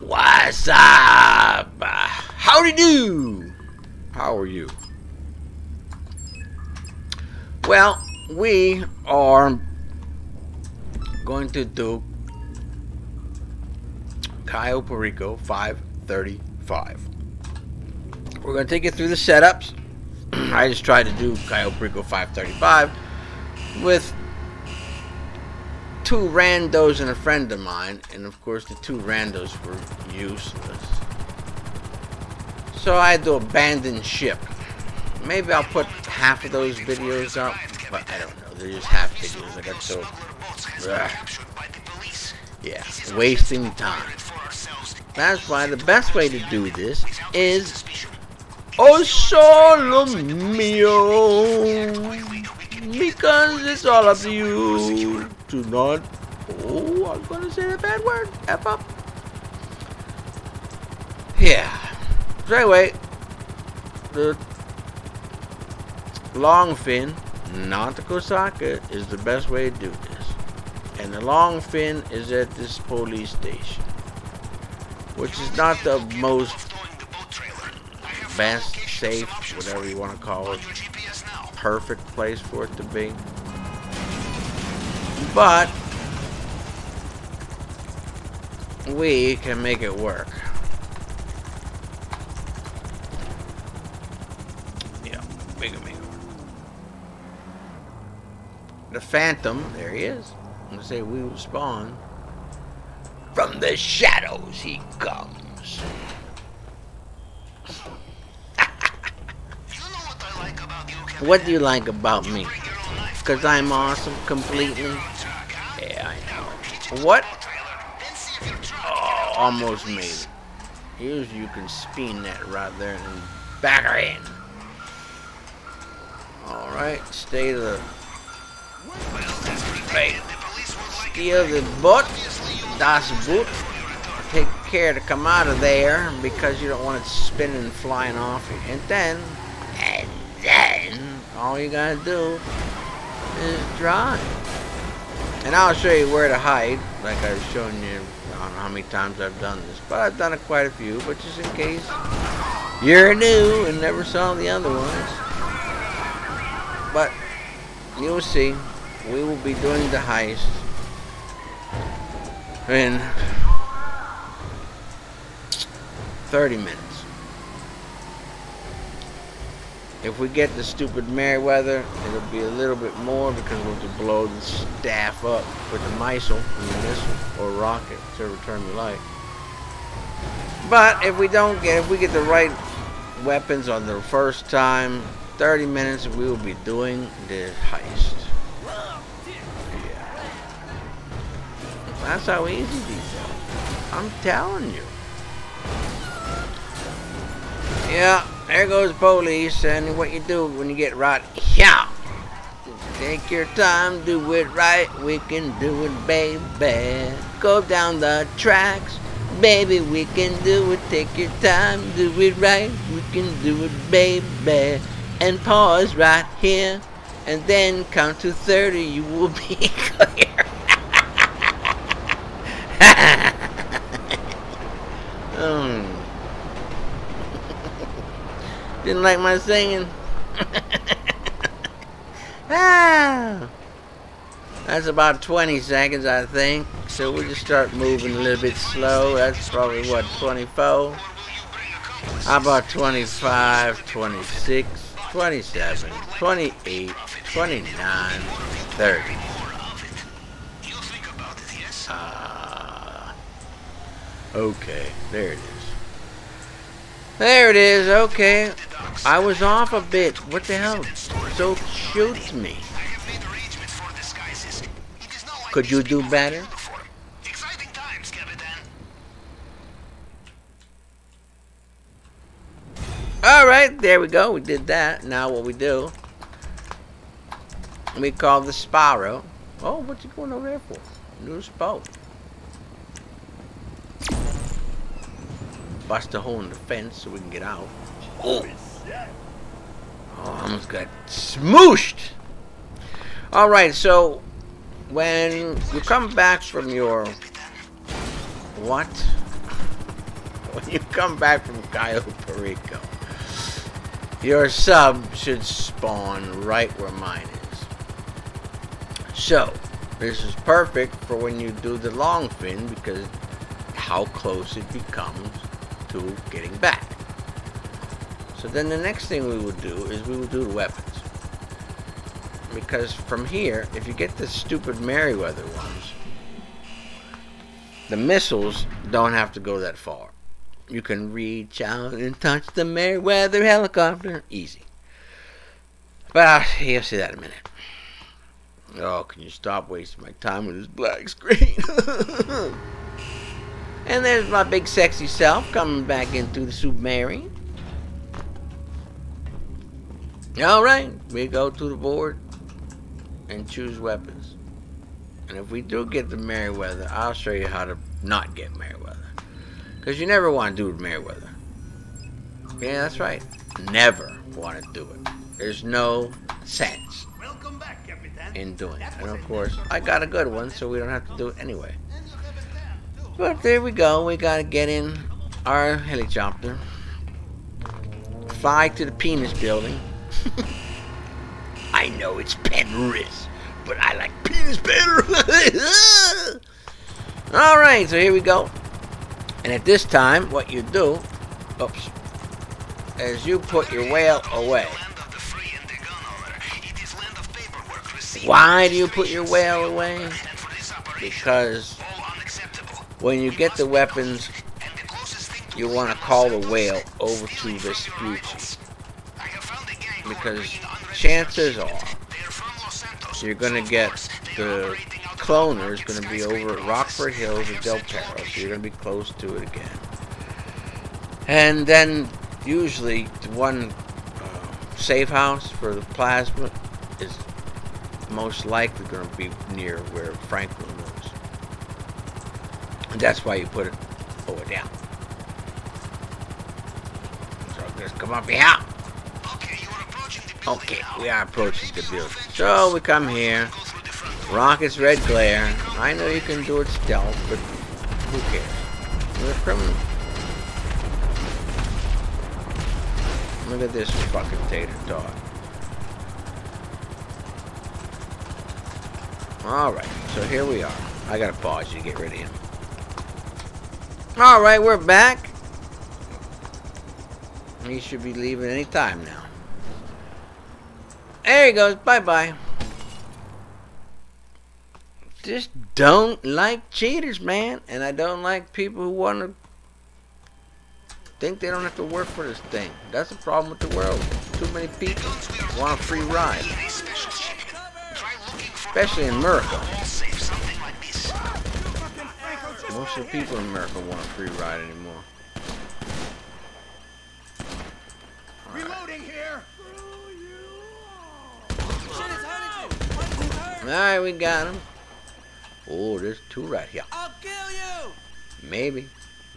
What's up? Howdy do? How are you? Well, we are going to do Cayo Perico 535. We're going to take you through the setups. I just tried to do Cayo Perico 535 with two randos and a friend of mine, and of course the two randos were useless. So I had to abandon ship. Maybe I'll put half of those videos up, but I don't know. They're just half videos. I got so... Yeah, wasting time. That's why the best way to do this is... Oh, solo mio! Because it's all up to you to not... Oh, I'm gonna say a bad word. F up. Yeah. So anyway, the long fin, not the Kosatka, is the best way to do this. And the long fin is at this police station. Which is not the most best, safe, whatever you want to call it, perfect place for it to be. But we can make it work. Yeah, we can make it work. The Phantom, there he is. I'm gonna say we will spawn. From the shadows he comes. What do you like about me? Because I'm awesome completely? Yeah, I know. What? Oh, almost made it. Here's you can spin that right there and back her in. Alright, stay the... Right. Steal the butt. Das Boot. Take care to come out of there because you don't want it spinning and flying off. And then, all you gotta do is drive. And I'll show you where to hide, like I've shown you, I don't know how many times I've done this, but I've done it quite a few, but just in case you're new and never saw the other ones. But, you'll see, we will be doing the heist in 30 minutes. If we get the stupid Merryweather, it'll be a little bit more because we'll have to blow the staff up with the missile, missile, or rocket to return the light. But if we don't get, if we get the right weapons on the first time, 30 minutes, we will be doing the heist. Yeah. That's how easy these are. I'm telling you. Yeah, there goes police, and what you do when you get right here. Take your time, do it right, we can do it, baby. Go down the tracks, baby, we can do it. Take your time, do it right, we can do it, baby. And pause right here, and then count to 30, you will be clear. Didn't like my singing. ah. That's about 20 seconds, I think. So we'll just start moving a little bit slow. That's probably, what, 24? How about 25, 26, 27, 28, 29, 30? Ah. Okay, there it is. There it is, okay. I was off a bit. What the hell? So shoots me. Could you do better? Alright, there we go. We did that. Now what we do, we call the Sparrow. Oh, what you going over there for? New boat. Bust a hole in the fence so we can get out. Oh, oh almost got smooshed. Alright, so when you come back from your... What? when you come back from Cayo Perico, your sub should spawn right where mine is. So, this is perfect for when you do the long fin because how close it becomes to getting back. So then the next thing we would do is we would do the weapons. Because from here, if you get the stupid Merryweather ones, the missiles don't have to go that far. You can reach out and touch the Merryweather helicopter. Easy. But uh, you'll see that in a minute. Oh, can you stop wasting my time with this black screen? and there's my big sexy self coming back in through the submarine. Alright, we go to the board and choose weapons. And if we do get the Merryweather, I'll show you how to not get Merryweather. Because you never want to do Merryweather. Yeah, that's right. Never want to do it. There's no sense in doing it. And of course, I got a good one, so we don't have to do it anyway. But there we go. We got to get in our helicopter. Fly to the penis building. I know it's Penris, but I like penis better. Alright, so here we go. And at this time, what you do, oops, as you put your whale away. Why do you put your whale away? Because when you get the weapons, you want to call the whale over to Vespucci. Because chances are you're going to get the cloner is going to be over at Rockford Hills or Del Perro, so you're going to be close to it again. And then usually the one uh, safe house for the plasma is most likely going to be near where Franklin was. And that's why you put it over down. So just come up here. Okay, we are approaching the building. So we come here. Rocket's red glare. I know you can do it stealth, but who cares? A criminal. Look at this fucking tater dog. Alright, so here we are. I gotta pause you to get rid of him. Alright, we're back. He should be leaving any time now. There he goes. Bye-bye. Just don't like cheaters, man. And I don't like people who want to think they don't have to work for this thing. That's the problem with the world. Too many people want a free ride. Especially in America. Most of the people in America want a free ride anymore. Reloading here. Alright, we got him. Oh, there's two right here. I'll kill you! Maybe.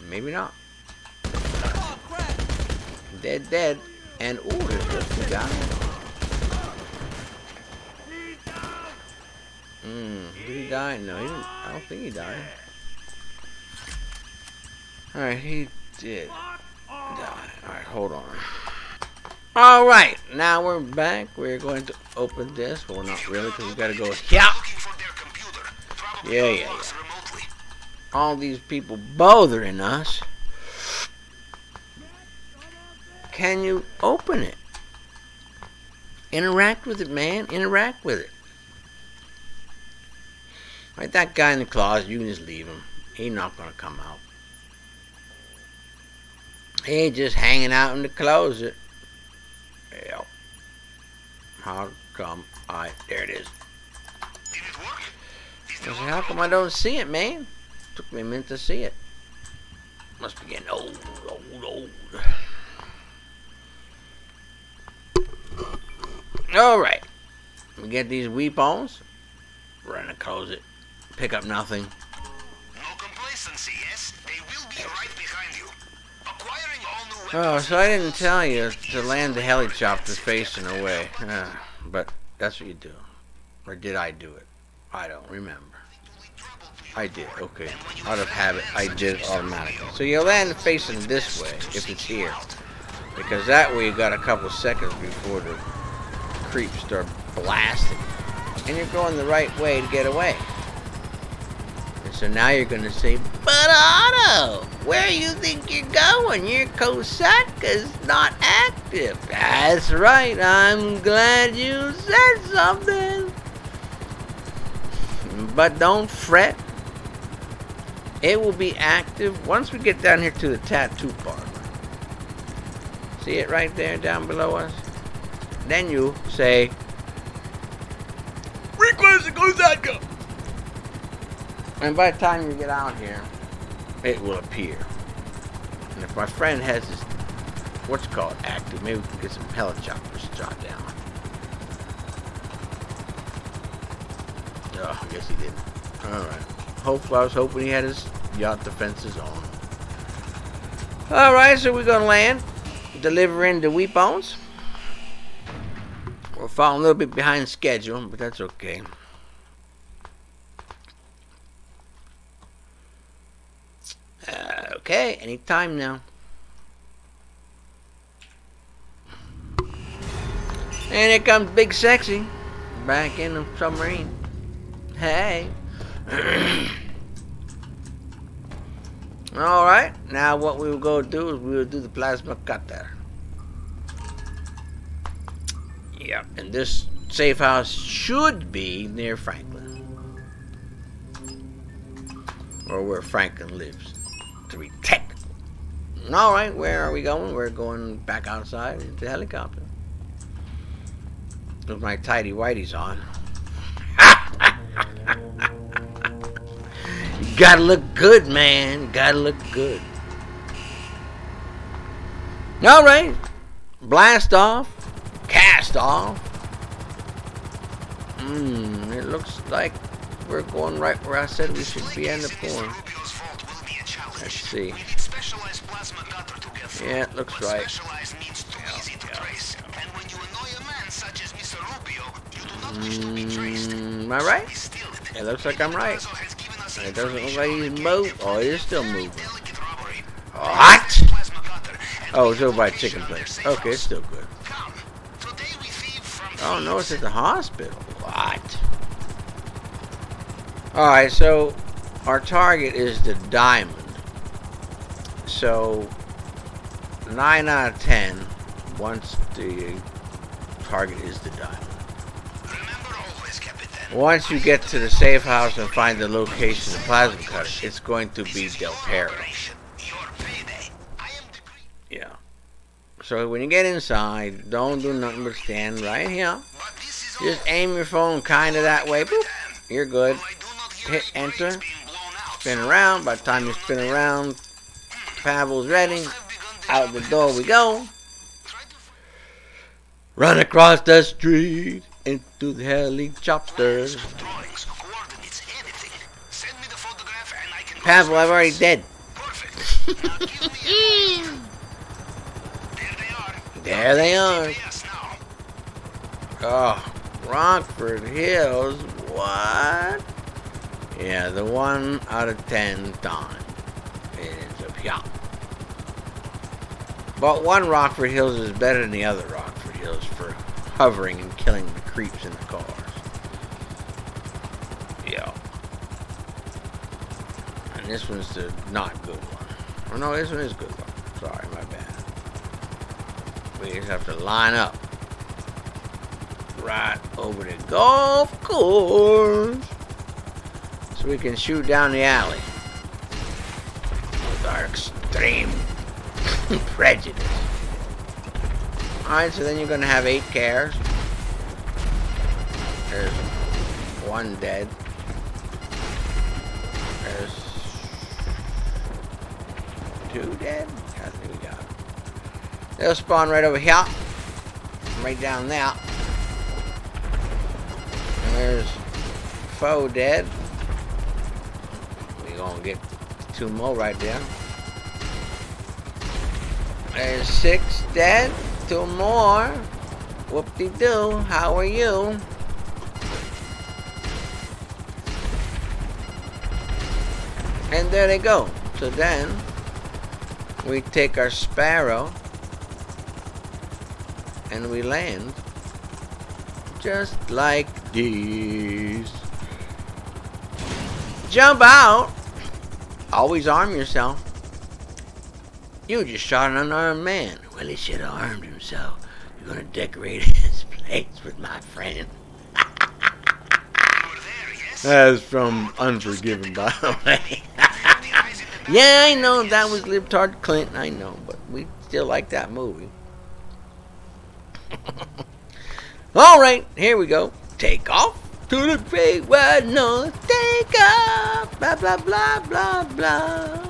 Maybe not. Oh, dead, dead. And, oh, there's just two guys. Hmm, did he die? No, he didn't. I don't think he died. Alright, he did die. Alright, hold on. Alright, now we're back. We're going to open this. Well, not really, because we got to go here. Yeah, yeah, yeah. All these people bothering us. Can you open it? Interact with it, man. Interact with it. Right, that guy in the closet, you can just leave him. He's not going to come out. He's just hanging out in the closet. Yep. How come I... There it is. Did it work? I said, how come I don't see it, man? Took me a minute to see it. Must be getting old, old, old. Alright. We get these weapons. We're gonna close it. Pick up nothing. No complacency, yes? They will be right behind you. Acquiring all new Oh, so I didn't tell you to land the helicopter facing away. Uh, but that's what you do. Or did I do it? I don't remember. I did. Okay. Out of habit, I did automatically. So you'll land facing this way if it's here. Because that way you got a couple seconds before the creeps start blasting. And you're going the right way to get away. So now you're going to say, But Otto, where you think you're going? Your Kosatka's not active. That's right. I'm glad you said something. But don't fret. It will be active once we get down here to the tattoo parlor. See it right there down below us? Then you say, Request to Kosatka! And by the time you get out here, it will appear. And if my friend has his, what's called, active, maybe we can get some helicopters drop down. Oh, I guess he didn't. Alright. Hopefully, I was hoping he had his yacht defenses on. Alright, so we're going to land, delivering the wheat bones. We're falling a little bit behind schedule, but that's okay. Uh, okay, anytime now. And here comes Big Sexy back in the submarine. Hey. Alright, now what we will go do is we will do the plasma cutter. Yep, and this safe house should be near Franklin. Or where Franklin lives, to technical. Alright, where are we going? We're going back outside into the helicopter. With my tidy whities on. You gotta look good, man. Gotta look good. Alright. Blast off. Cast off. Mmm, it looks like we're going right where I said we should be in the point. Let's see. Yeah, it looks right. Mm, am I right? It looks like I'm right. It doesn't look like he's moving. Oh, he's still moving. What? Oh, it's over by chicken place. Okay, it's still good. Oh, no, it's at the hospital. What? Alright, so our target is the diamond. So, 9 out of 10 once the target is the diamond. Once you get to the safe house and find the location of the plasma cutter, it's going to be Del Perro. Yeah. So when you get inside, don't do nothing but stand right here. Just aim your phone kind of that way. Boop. You're good. Hit enter. Spin around. By the time you spin around, Pavel's ready. Out the door we go. Run across the street into the helicopter. Pavel, I'm already dead. there they are. Oh, Rockford Hills. What? Yeah, the one out of ten time. It ends up here. But one Rockford Hills is better than the other Rockford Hills for hovering and killing the creeps in the cars. Yeah. And this one's the not good one. Oh no, this one is good one. Sorry, my bad. We just have to line up. Right over the golf course. So we can shoot down the alley. Extreme prejudice. Alright, so then you're to have eight cars. There's one dead. There's two dead. I we got They'll spawn right over here. Right down there. And there's foe dead. We're to get two more right there. There's six dead two more. Whoop-de-doo. How are you? And there they go. So then, we take our sparrow and we land just like this. Jump out. Always arm yourself. You just shot an unarmed man. Well, he should have armed himself. You're gonna decorate his place with my friend. That's from Unforgiven, by the way. yeah, I know that was Libtard Clinton. I know, but we still like that movie. All right, here we go. Take off to the great wide north. Take off. Blah blah blah blah blah.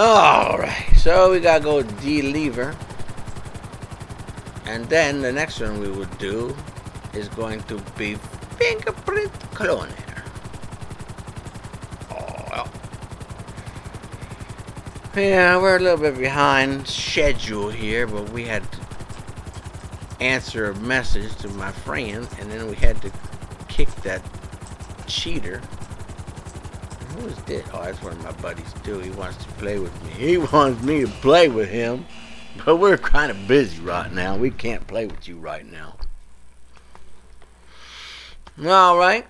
All right, so we gotta go deliver, and then the next one we would do is going to be fingerprint cloner. Oh, yeah, we're a little bit behind schedule here, but we had to answer a message to my friend, and then we had to kick that cheater. Who is this? Oh, that's one of my buddies too. He wants to play with me. He wants me to play with him, but we're kind of busy right now. We can't play with you right now. All right.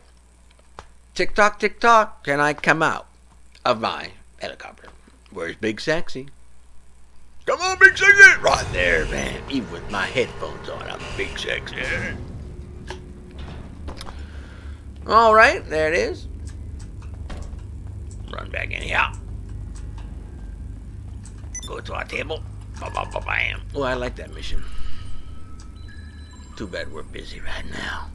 Tick tock, tick tock. Can I come out of my helicopter? Where's Big Sexy? Come on, Big Sexy! Right there, man. Even with my headphones on, I'm Big Sexy. All right, there it is. Run back in here. Go to our table. Bam. Oh, I like that mission. Too bad we're busy right now.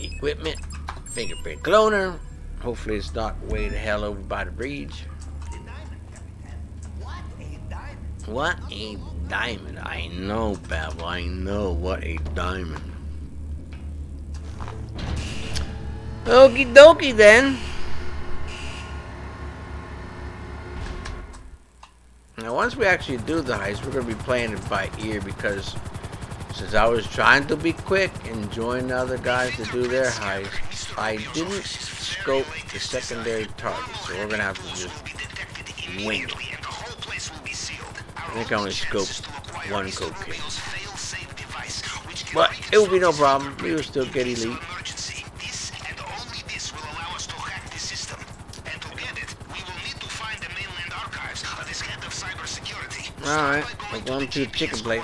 Equipment. Fingerprint cloner. Hopefully it's not way the hell over by the bridge. What a diamond. I know, Pavel. I know what a diamond. Okie dokie then. Now once we actually do the heist, we're going to be playing it by ear because since I was trying to be quick and join the other guys to do their heist, I didn't scope the secondary targets. So we're going to have to just wing it. I think I only scoped one cocaine. But it will be no problem. We will still get elite. Alright, we're going to the chicken place.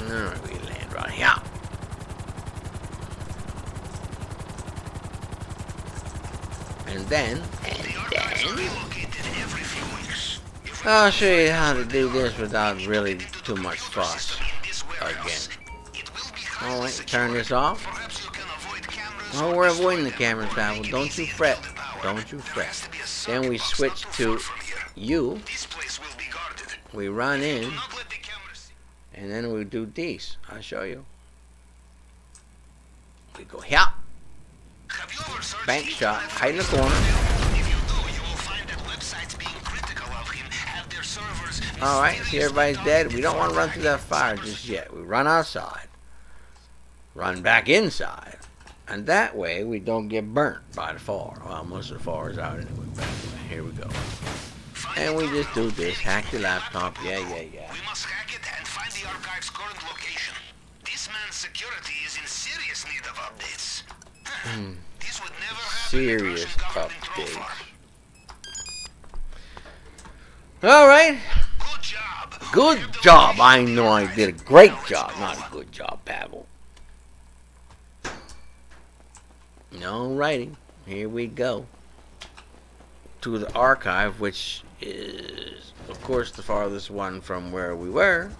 Alright, we land right here. And then, and then, I'll show you how to do this without really too much fuss. Again. Alright, turn this off. Oh, we're avoiding the camera travel. Don't you fret. Don't you fret. Then we switch to you. We run in. And then we do these. I'll show you. We go here. Bank shot. Hide in the corner. Alright, see everybody's dead. We don't want to run through that fire just yet. We run outside. Run back inside. And that way we don't get burnt by the fire. Well, most of the fire is out anyway. But anyway, here we go. And we just do this. Hack the laptop. Yeah, yeah, yeah. We must hack it and find the archive's current location. This man's security is in serious need of updates. Hmm. This would never happen Serious updates. Alright. Good job. Good job. I know I did a great job. Not a good job, Pavel. Alrighty. Here we go. To the archive, which is, of course, the farthest one from where we were.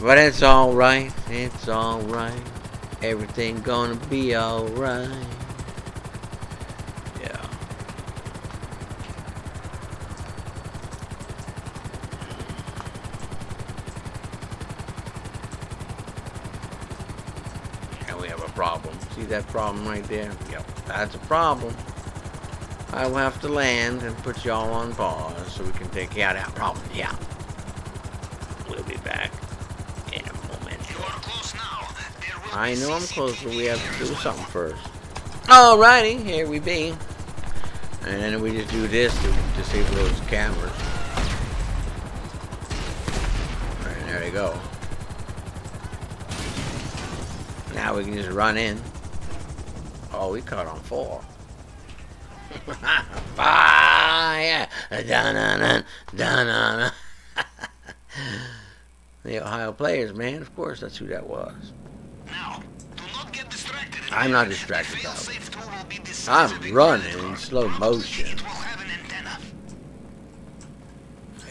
But it's alright. It's alright. Everything gonna be alright. Yeah. And we have a problem. See that problem right there? Yep, that's a problem. I will have to land and put y'all on pause so we can take care of that problem. Yeah. We'll be back. In a moment. I know I'm close, but we have to do something first. Alrighty, here we be. And then we just do this to disable those cameras. Alright, there you go. Now we can just run in. Oh, we caught on four. Fire! Dun-dun-dun, dun-dun-dun. the Ohio players, man. Of course, that's who that was. Now, do not get distracted. I'm not distracted, though. Fail-safe tool will be I'm running in slow motion. It will have.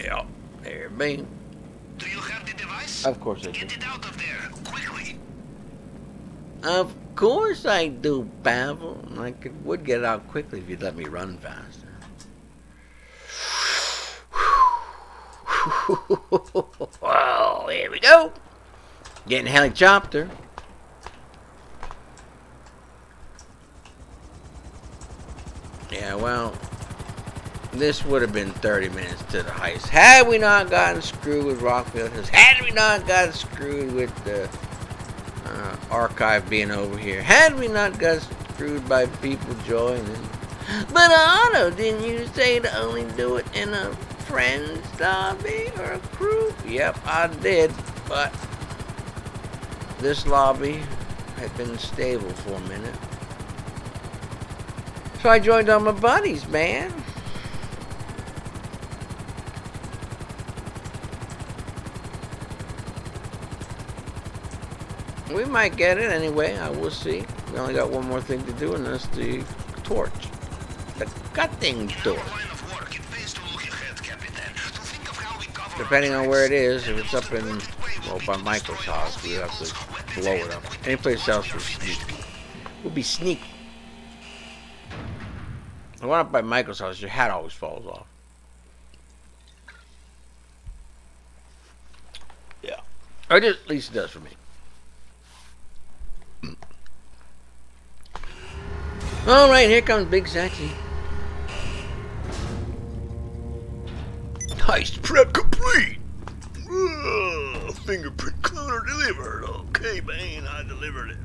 Yeah, there it be. Do you have the device? Of course I do. Get it out of there, quickly. Of course I do, Pavel. I could, would get out quickly if you'd let me run faster. well, here we go. Getting helicopter. Yeah, well, this would have been 30 minutes to the heist. Had we not gotten screwed with Rockfield had we not gotten screwed with the uh, archive being over here, had we not got screwed by people joining. But Otto, didn't you say to only do it in a friend's lobby or a crew? Yep, I did, but this lobby had been stable for a minute. So I joined all my buddies, man. We might get it anyway. I will see. We only got one more thing to do, and that's the torch. The cutting torch. Depending on where it is, if it's up in, well, by Michael's house, we have to blow it up. Any place else will sneak. We'll be sneak. The one up by Michael's house, your hat always falls off. Yeah. Or at least it does for me. All right, here comes Big Sexy. Heist prep complete. Ugh, fingerprint cloner delivered. Okay, man, I delivered it.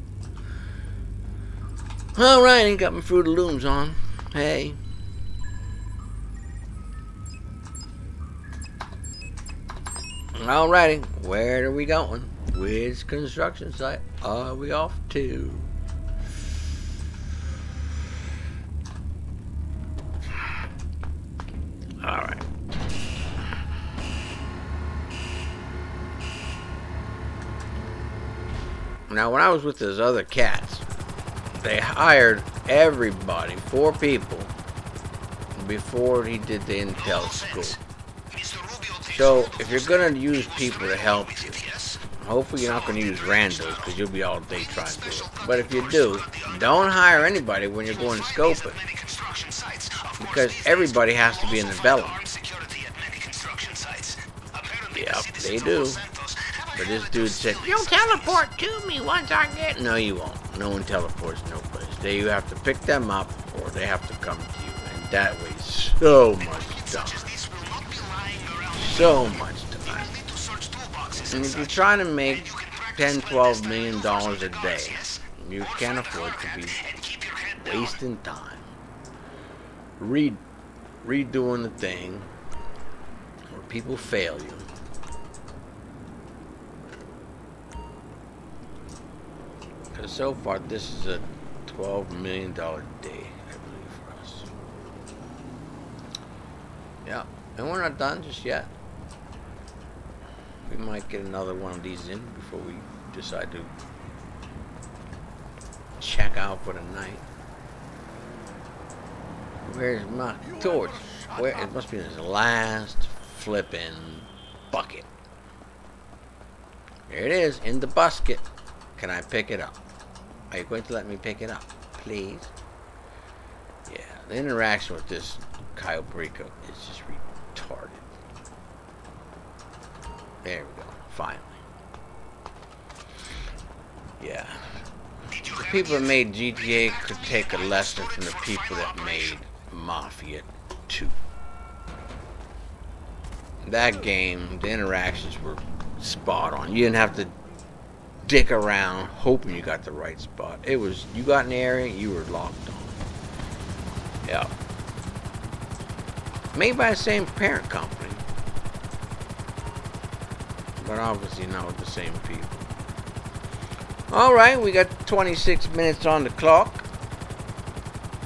All right, ain't got my Fruit of Looms on. Hey. Alrighty, where are we going? Which construction site are we off to? Now, when I was with those other cats, they hired everybody, four people, before he did the intel school. Mr. Rubio takes So, if you're gonna use people to help you, hopefully you're not gonna use randos, because you'll be all day trying to do it. But if you do, don't hire anybody when you're going scoping, Many construction sites. Of course, because everybody has to be in the development. armed security at many construction sites. Apparently, the Yep, they do. But this dude said, You'll teleport to me once I get. No, you won't. No one teleports no place. They you have to pick them up or they have to come to you. And that wastes so much time. this will not be lying around. So much time. You'll need to search toolboxes And if you're trying to make And you can practice 10, clandestine 12 million dollars a day, you can't afford to be haircut and keep your head down. wasting time. Re redoing the thing where people fail you. Because so far, this is a $12 million day, I believe, for us. Yeah, and we're not done just yet. We might get another one of these in before we decide to check out for the night. Where's my torch? Where it must be in this last flipping bucket. There it is, in the basket. Can I pick it up? Are you going to let me pick it up? Please? Yeah, the interaction with this Cayo Perico is just retarded. There we go, finally. Yeah. The people that made GTA could take a lesson from the people that made Mafia 2. That game, the interactions were spot on. You didn't have to dick around hoping you got the right spot. It was you got an area, you were locked on. Yeah. Made by the same parent company. But obviously not with the same people. Alright, we got 26 minutes on the clock.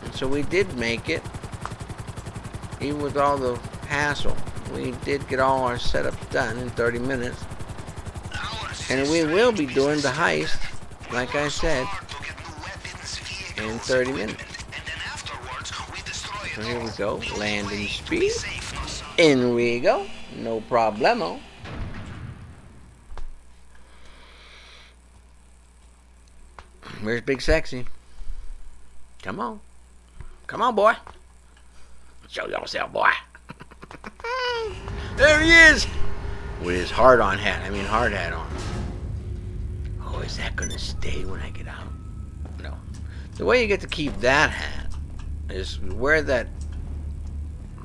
And so we did make it. Even with all the hassle. We did get all our setups done in 30 minutes. And we will be doing the heist, like I said, in 30 minutes. So here we go, landing speed. In we go, no problemo. Where's Big Sexy? Come on. Come on, boy. Show yourself, boy. there he is! With his hard on hat. I mean hard hat on. Is that gonna stay when I get out? No. The way you get to keep that hat is wear that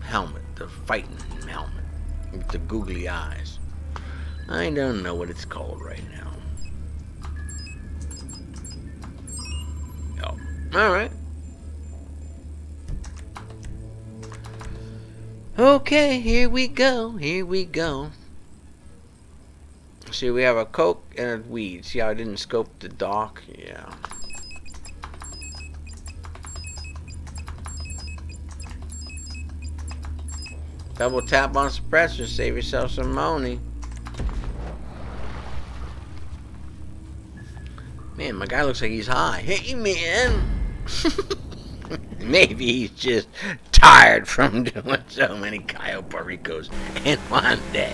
helmet, the fighting helmet, with the googly eyes. I don't know what it's called right now. Oh, alright. Okay, here we go, here we go. See, we have a coke and a weed. See how I didn't scope the dock? Yeah. Double tap on suppressor, save yourself some money. Man, my guy looks like he's high. Hey, man! Maybe he's just tired from doing so many Cayo Pericos in one day.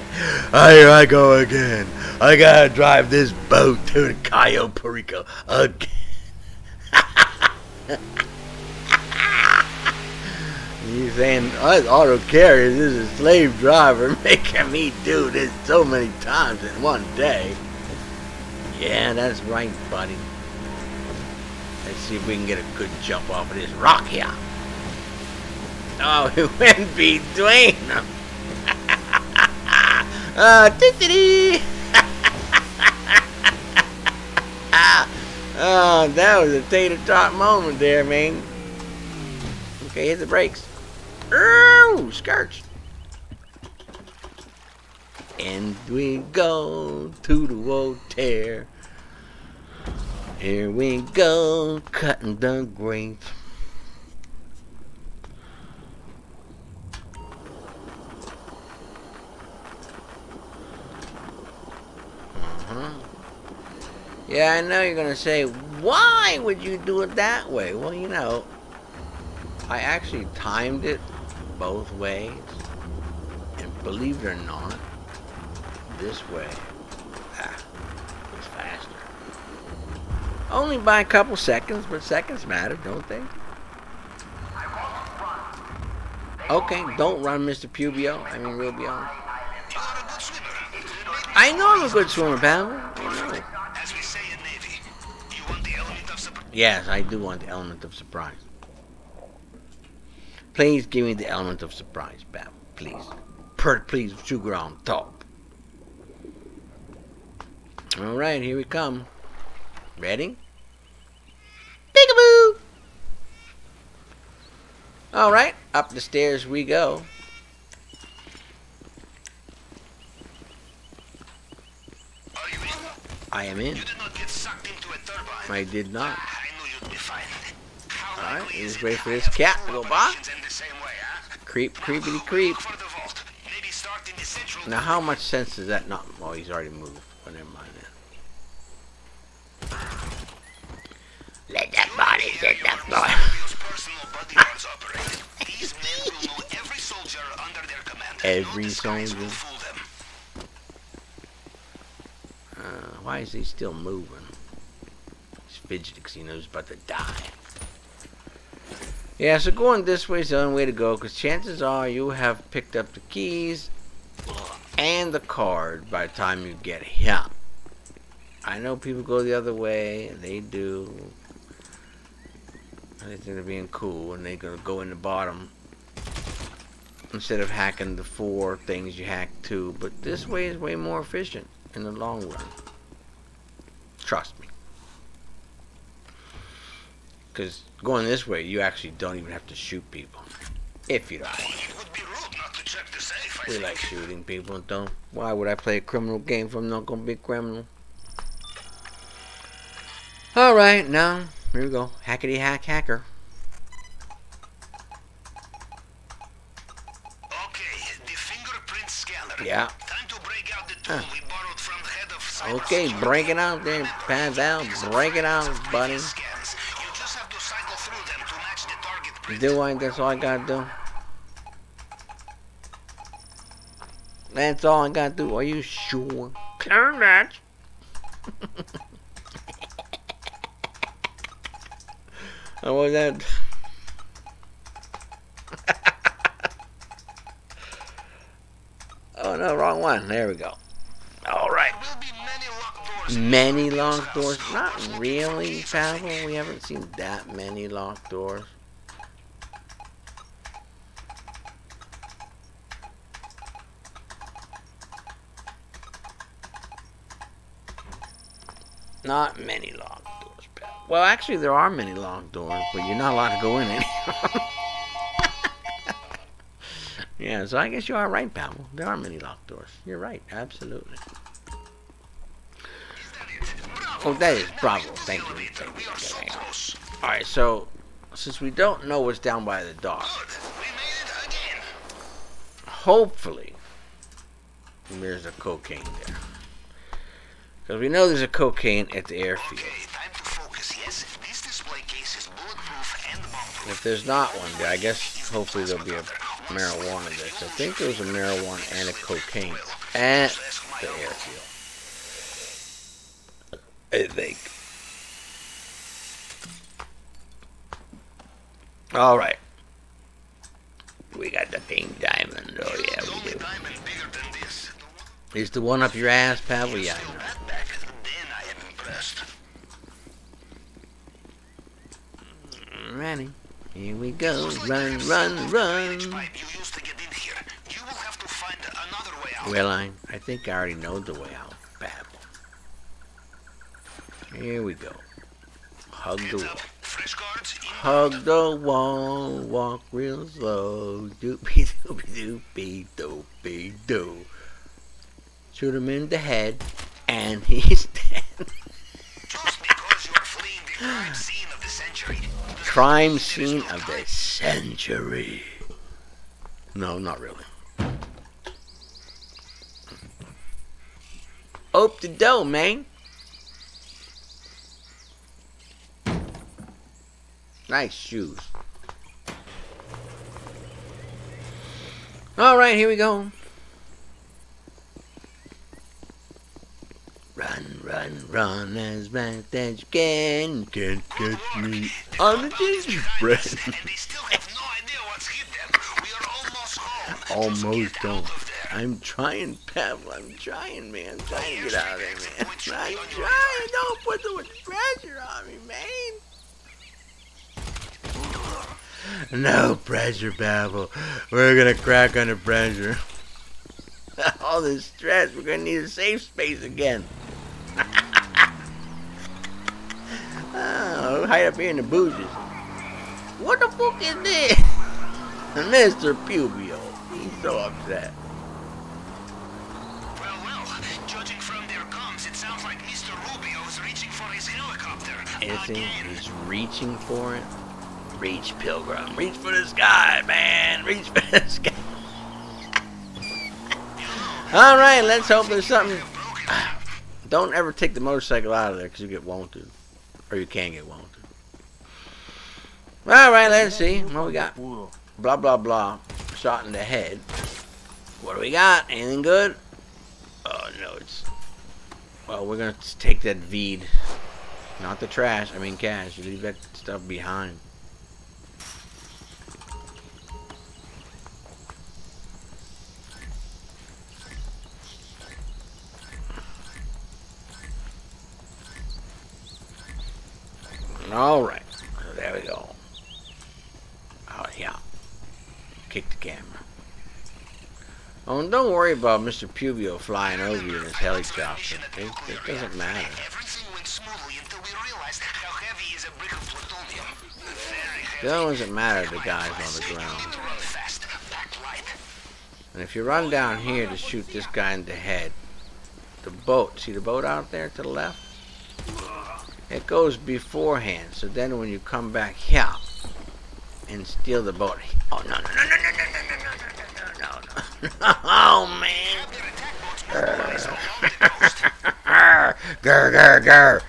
Here I go again. I gotta drive this boat to the Cayo Perico again. He's saying auto carrier this is a slave driver making me do this so many times in one day. Yeah, that's right, buddy. Let's see if we can get a good jump off of this rock here. Oh, it went between them. uh, tickety. oh, that was a tater tot moment there, man. Okay, hit the brakes. Ooh, skirts. And we go to the old tear. Here we go, cutting the grapes. Uh-huh. Yeah, I know you're gonna say, why would you do it that way? Well, you know, I actually timed it both ways. And believe it or not, this way ah, is faster. Only by a couple seconds, but seconds matter, don't they? Okay, don't run, Mr. Pubio. I mean, Rubio. I know I'm a good swimmer, pal. Yes, I do want the element of surprise. Please give me the element of surprise, Bab. Please. Per please, sugar on top. Alright, here we come. Ready? Peekaboo! Alright, up the stairs we go. I am in. I did not. Alright, just wait for this cat to go by. Creep, creepity creep. Now how much sense is that not? Oh, he's already moved. Oh, never mind then. Let that body sit that boy. Every soldier. Uh, why is he still moving? He's fidgeting because he knows he's about to die. Yeah, so going this way is the only way to go because chances are you have picked up the keys and the card by the time you get here. I know people go the other way, and they do. They think they're being cool and they're gonna go in the bottom instead of hacking the four things you hack two. But this way is way more efficient in the long run. Trust me. Because going this way, you actually don't even have to shoot people. If you don't want to. It would be rude not to check the safe, I We like shooting people, don't. Why would I play a criminal game if I'm not gonna be a criminal? Alright, now, here we go. Hackety hack hacker. Okay, the fingerprint scanner. Yeah. Time to break out the tool Huh. Okay, break it out there, pans out, break it out, buddy. Scans. You just have to cycle through them to match the target print. Do I? That's all I gotta do. That's all I gotta do. Are you sure? Clear that. oh, was that? oh no, wrong one. There we go. Many locked doors? Not really, Pavel. We haven't seen that many locked doors. Not many locked doors, Pavel. Well, actually, there are many locked doors, but you're not allowed to go in any. yeah, so I guess you are right, Pavel. There are many locked doors. You're right, absolutely. Oh, that is bravo. Thank you. Thank you. are so Thank you. Alright, so since we don't know what's down by the dock, Good. We made it again. hopefully there's a cocaine there. Because we know there's a cocaine at the airfield. Okay, time to focus. Yes, this display case is bulletproof and bomb-proof. If there's not one there, I guess hopefully there'll be a marijuana there. So I think there was a marijuana and a cocaine at the airfield. I think. Alright. We got the pink diamond. Oh yeah, we do. Is the one up your ass, Pavel? Yeah, I know. Ready. Here we go. Run, run, run. Well, I, I think I already know the way out. Here we go. Hug the wall. cards. Hug the wall. Walk real slow. Doopy doopy doopy doopy doo. Shoot him in the head, and he's dead. Just because you are fleeing the crime scene of the century. Crime scene of the century. No, not really. Open the door, man. Nice shoes. All right, here we go. Run, run, run as fast as you can. Can't catch me on the gingerbread. And they still have no idea what's hit them. We are almost home. I'm trying, Pavel. I'm trying, man. I'm trying to get out of there, man. I'm trying. Don't put so much pressure on me, man. No pressure, Pavel. We're gonna crack under pressure. All this stress, we're gonna need a safe space again. oh, hide up here in the bushes. What the fuck is this? Mr. Pubio. He's so upset. Well, well, judging from their comms, it sounds like Mr. Rubio is reaching for his helicopter. Is he? Again. He's reaching for it. Reach, Pilgrim. Reach for the sky, man. Reach for the sky. All right, let's hope there's something. Don't ever take the motorcycle out of there because you get wanted. Or you can get wanted. All right, let's see what we got. Blah, blah, blah. Shot in the head. What do we got? Anything good? Oh, no, it's... Well, we're going to take that Veed. Not the trash. I mean cash. Leave that stuff behind. Alright. So there we go. Oh, yeah. Kick the camera. Oh, and don't worry about Mr. Pubio flying over you in his helicopter. It, it doesn't matter. Everything went smooth. test how heavy is a brick of plutonium. Very heavy. It doesn't matter the guys on the ground. And if you run down here to shoot this guy in the head, the boat, see the boat out there to the left? Goes beforehand, so then when you come back here and steal the boat, oh no no no no no no no no no no no no oh man! Their attack boats mobilize along the coast. Grr grr grr.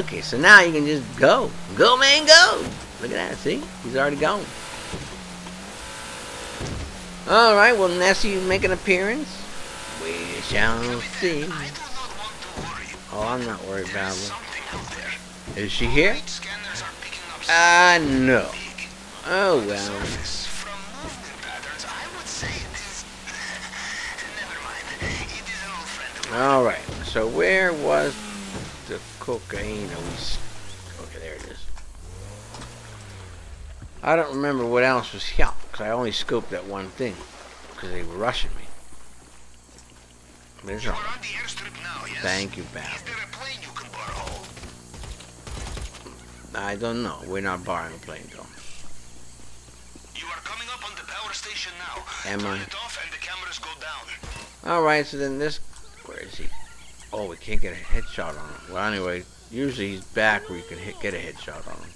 Okay, so now you can just go, go man, go! Look at that, see? He's already gone. All right, will Nessie make an appearance? We shall see. Oh, I'm not worried about her. Is she here? Ah, uh, no. Oh, well. Alright, so where was the cocaine? Okay, there it is. I don't remember what else was here, because I only scoped that one thing, because they were rushing me. There's all yes? Thank you, Bab. Is there a plane you can borrow? I don't know. We're not borrowing a plane, though. You are coming up on the power station now. Am Turn I? it off and the cameras go down. All right, so then this... Where is he? Oh, we can't get a headshot on him. Well, anyway, usually he's back where you can hit, get a headshot on him.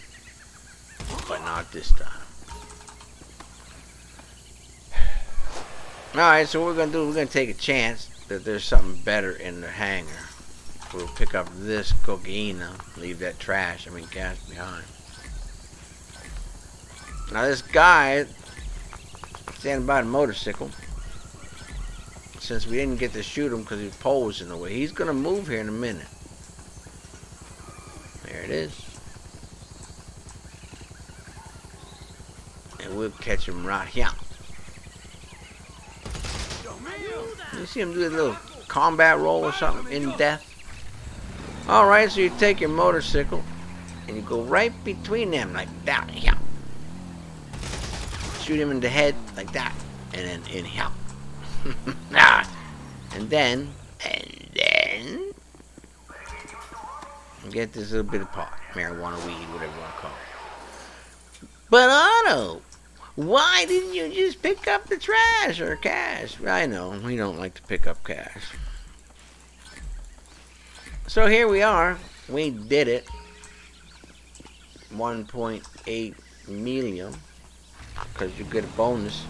But not this time. All right, so what we're gonna do, we're gonna take a chance that there's something better in the hangar. We'll pick up this cocaine, leave that trash, I mean gas behind. Now this guy standing by the motorcycle, since we didn't get to shoot him because his pole was in the way, he's gonna move here in a minute. There it is. And we'll catch him right here. You see him do a little combat roll or something in death? Alright, so you take your motorcycle and you go right between them like that. Yeah. Shoot him in the head like that. And then in here. ah. And then, and then, get this little bit of pot, marijuana, weed, whatever you want to call it. But Otto, why didn't you just pick up the trash or cash? I know, we don't like to pick up cash. So here we are. We did it. 1.8 million. Because you get a bonus.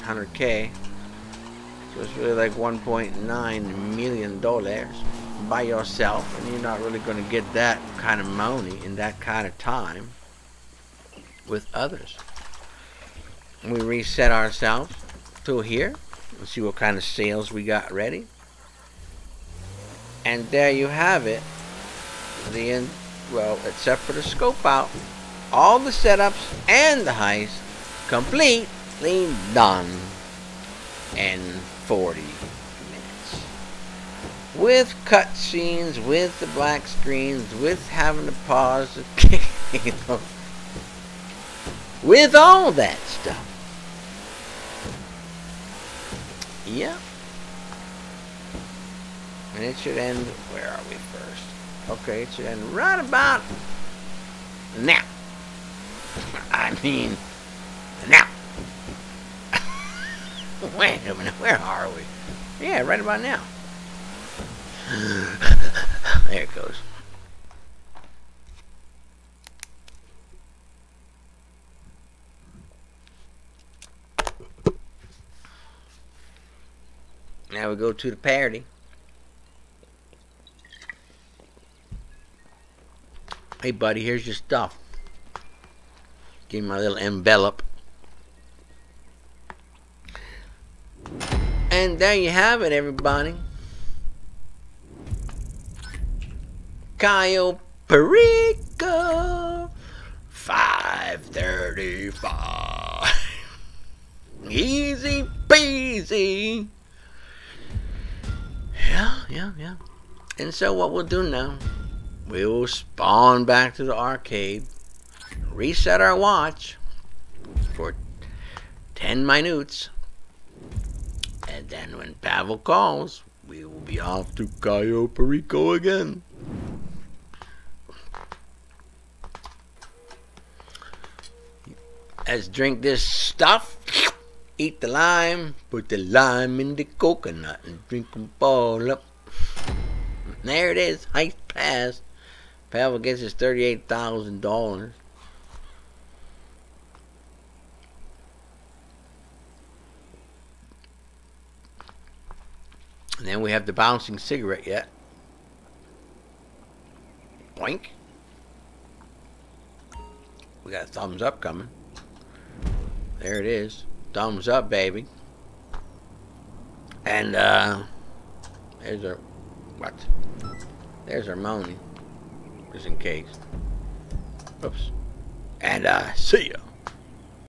100k. So it's really like 1.9 million dollars by yourself. And you're not really going to get that kind of money in that kind of time with others. We reset ourselves to here. Let's see what kind of sales we got ready. And there you have it. The end, well, except for the scope out, all the setups and the heist completely done in 40 minutes. With cutscenes, with the black screens, with having to pause, you know, with all that stuff. Yeah. And it should end, where are we first? Okay, it should end right about now. I mean, now. Wait a minute, where are we? Yeah, right about now. there it goes. Now we go to the parody. Hey, buddy, here's your stuff. Give me my little envelope. And there you have it, everybody. Cayo Perico. 535. Easy peasy yeah, yeah. And so what we'll do now, we'll spawn back to the arcade, reset our watch for 10 minutes, and then when Pavel calls, we will be off to Cayo Perico again. Let's drink this stuff. Eat the lime, put the lime in the coconut, and drink them all up. There it is. Heist pass. Pavel gets his $38,000. And then we have the bouncing cigarette yet. Boink. We got a thumbs up coming. There it is. Thumbs up, baby. And, uh, there's our, what? There's our money. Just in case. Oops. And, uh, see ya.